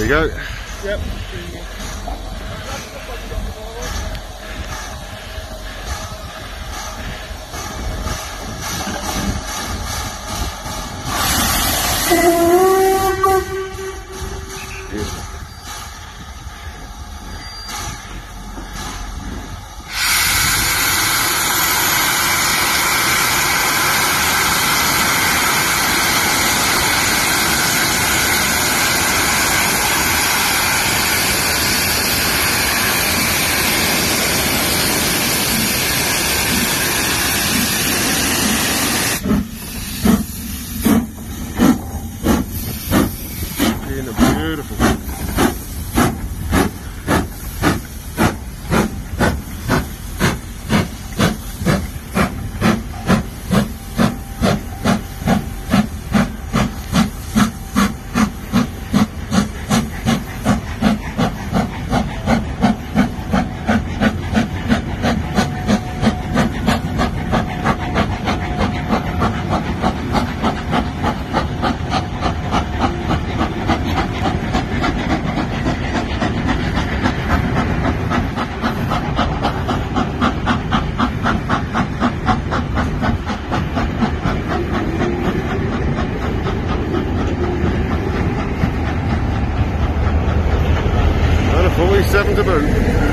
you go. Yep. Beautiful. 7 to boot.